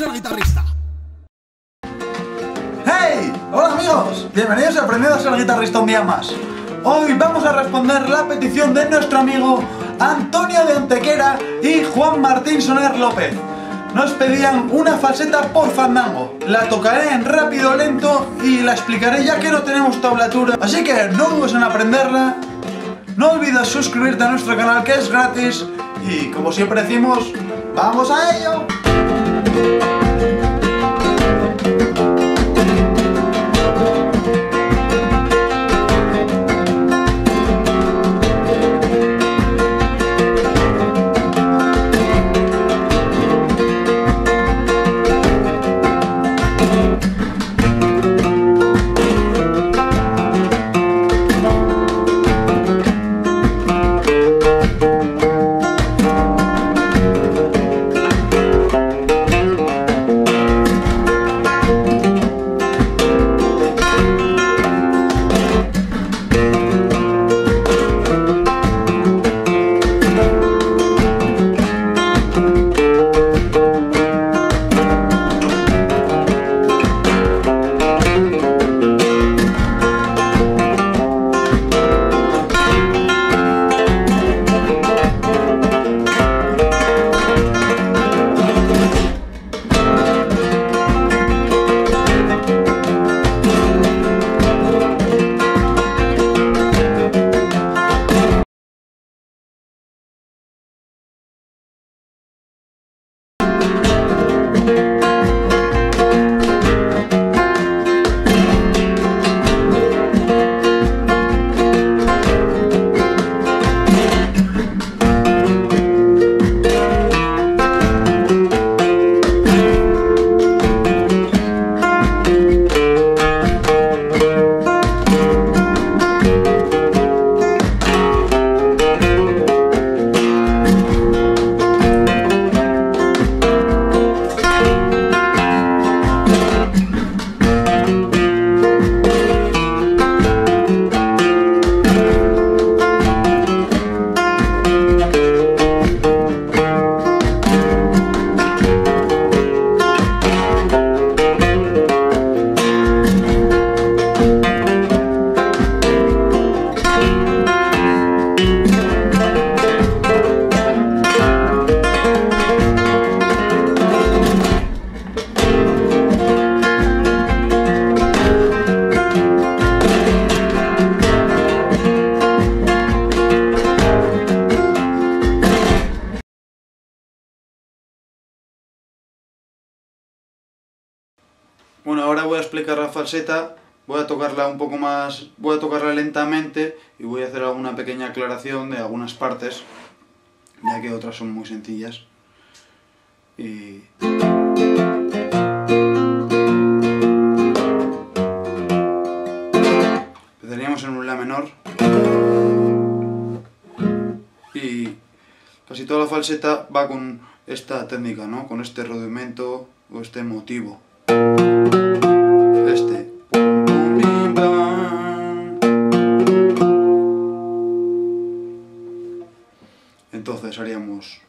ser guitarrista. ¡Hey! Hola amigos, bienvenidos a Aprendiendo a ser guitarrista un día más. Hoy vamos a responder la petición de nuestro amigo Antonio de Antequera y Juan Martín Soner López. Nos pedían una falseta por fandango. La tocaré en rápido lento y la explicaré ya que no tenemos tablatura. Así que no dudes en aprenderla. No olvides suscribirte a nuestro canal que es gratis. Y como siempre decimos, ¡vamos a ello! Bueno, ahora voy a explicar la falseta, voy a tocarla un poco más, voy a tocarla lentamente y voy a hacer alguna pequeña aclaración de algunas partes, ya que otras son muy sencillas. Empezaríamos en un La menor. Y casi toda la falseta va con esta técnica, ¿no? Con este rudimento o este motivo. Este. Entonces haríamos.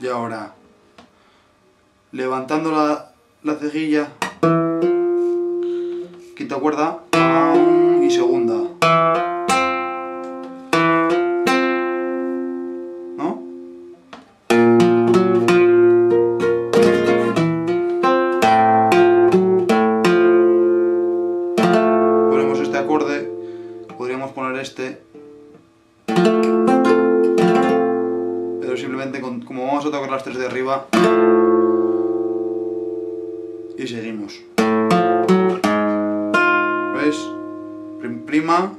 Y ahora, levantando la, la cejilla, quinta cuerda, y segunda. Podríamos poner este, pero simplemente como vamos a tocar las tres de arriba, y seguimos. ¿Veis? Prim- Prima,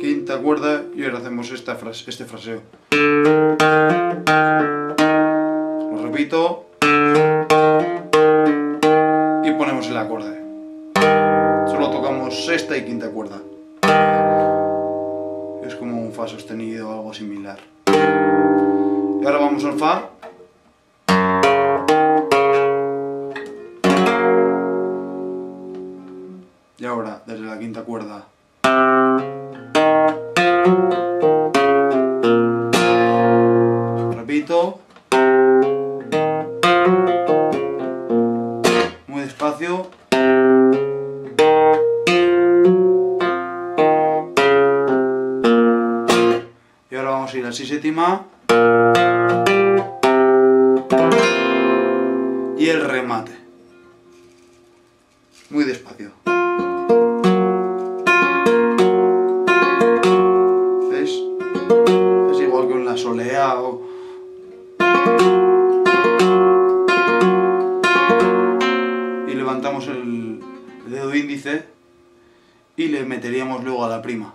quinta cuerda y ahora hacemos esta frase, este fraseo. Lo repito y ponemos el acorde. Sexta y quinta cuerda. Es como un fa sostenido o algo similar. Y ahora vamos al fa. Y ahora, desde la quinta cuerda. Si séptima. Y el remate. Muy despacio. Es igual que en la solea. Y levantamos el dedo índice y le meteríamos luego a la prima.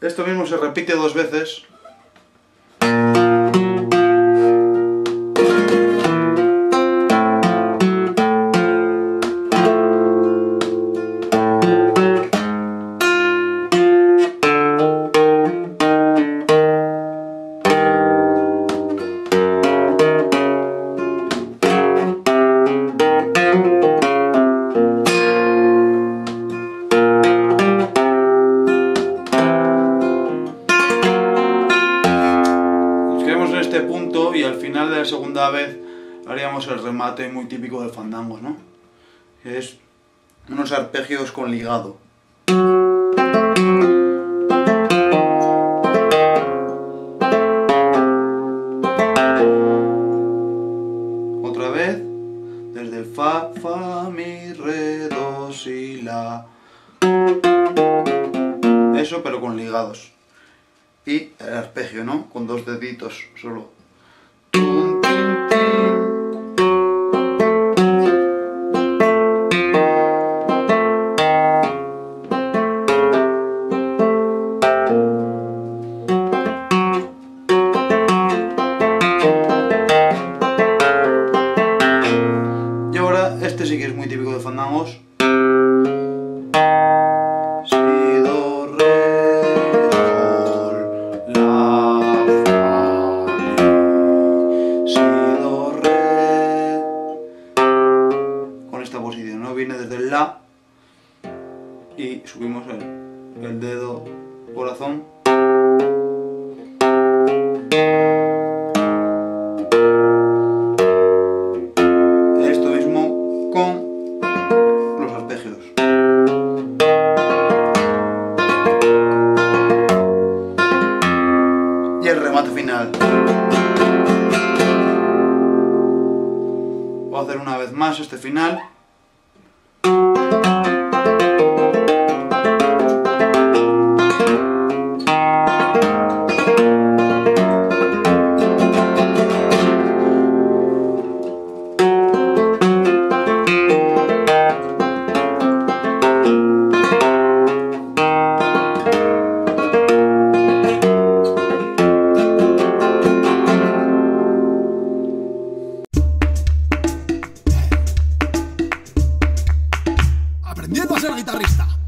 Esto mismo se repite dos veces. La segunda vez haríamos el remate muy típico de fandangos, ¿no? Es unos arpegios con ligado. Otra vez, desde el fa, fa, mi, re, do, si, la. Eso, pero con ligados. Y el arpegio, ¿no? Con dos deditos solo. Boom. Subimos el, el dedo corazón. Esto mismo con los arpegios. Y el remate final. Voy a hacer una vez más este final. A ser guitarrista.